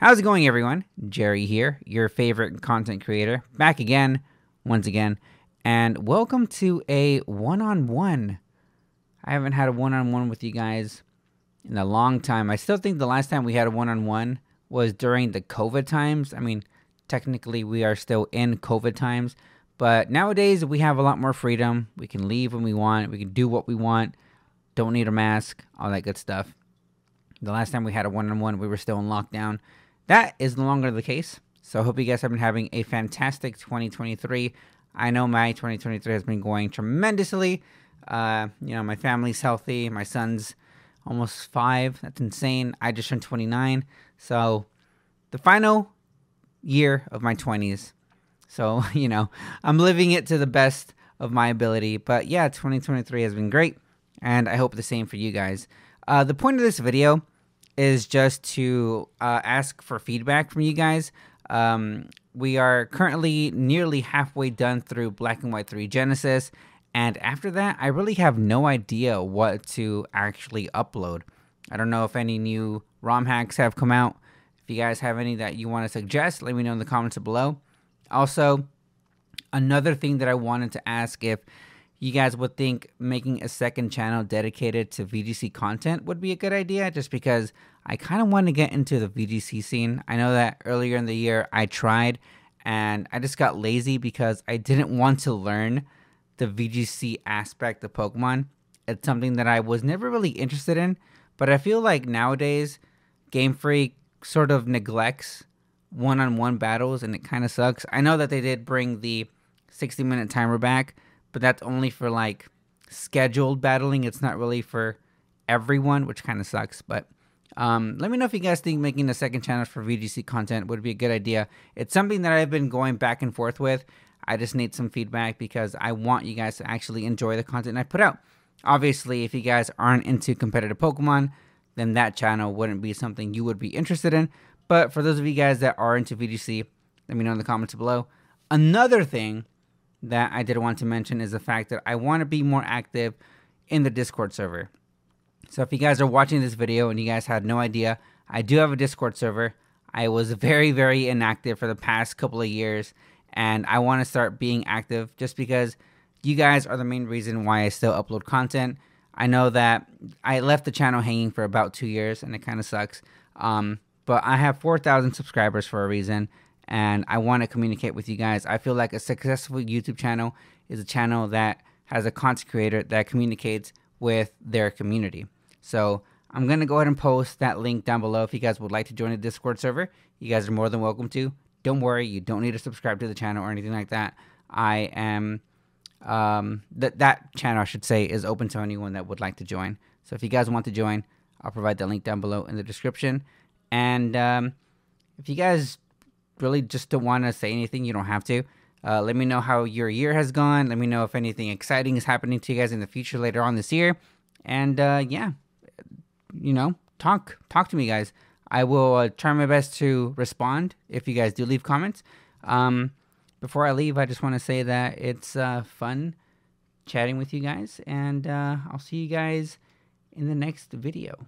How's it going, everyone? Jerry here, your favorite content creator, back again, once again, and welcome to a one on one. I haven't had a one on one with you guys in a long time. I still think the last time we had a one on one was during the COVID times. I mean, technically, we are still in COVID times, but nowadays we have a lot more freedom. We can leave when we want, we can do what we want, don't need a mask, all that good stuff. The last time we had a one on one, we were still in lockdown. That is no longer the case. So I hope you guys have been having a fantastic 2023. I know my 2023 has been going tremendously. Uh, you know, my family's healthy. My son's almost five. That's insane. I just turned 29. So the final year of my 20s. So, you know, I'm living it to the best of my ability. But yeah, 2023 has been great. And I hope the same for you guys. Uh, the point of this video is just to uh, ask for feedback from you guys. Um, we are currently nearly halfway done through Black and White 3 Genesis, and after that, I really have no idea what to actually upload. I don't know if any new ROM hacks have come out. If you guys have any that you want to suggest, let me know in the comments below. Also, another thing that I wanted to ask if you guys would think making a second channel dedicated to VGC content would be a good idea just because I kind of want to get into the VGC scene. I know that earlier in the year I tried and I just got lazy because I didn't want to learn the VGC aspect of Pokemon. It's something that I was never really interested in, but I feel like nowadays Game Freak sort of neglects one on one battles and it kind of sucks. I know that they did bring the 60 minute timer back but that's only for like scheduled battling. It's not really for everyone, which kind of sucks. But um, let me know if you guys think making a second channel for VGC content would be a good idea. It's something that I've been going back and forth with. I just need some feedback because I want you guys to actually enjoy the content I put out. Obviously, if you guys aren't into competitive Pokemon, then that channel wouldn't be something you would be interested in. But for those of you guys that are into VGC, let me know in the comments below. Another thing that I did want to mention is the fact that I want to be more active in the Discord server. So if you guys are watching this video and you guys had no idea, I do have a Discord server. I was very, very inactive for the past couple of years, and I want to start being active just because you guys are the main reason why I still upload content. I know that I left the channel hanging for about two years, and it kind of sucks. Um, but I have 4,000 subscribers for a reason, and I want to communicate with you guys. I feel like a successful YouTube channel is a channel that has a content creator that communicates with their community. So I'm going to go ahead and post that link down below if you guys would like to join the Discord server. You guys are more than welcome to. Don't worry, you don't need to subscribe to the channel or anything like that. I am um, that that channel I should say is open to anyone that would like to join. So if you guys want to join, I'll provide the link down below in the description. And um, if you guys really just don't want to say anything, you don't have to. Uh, let me know how your year has gone. Let me know if anything exciting is happening to you guys in the future later on this year. And uh, yeah, you know, talk talk to me, guys. I will uh, try my best to respond if you guys do leave comments. Um, before I leave, I just want to say that it's uh, fun chatting with you guys, and uh, I'll see you guys in the next video.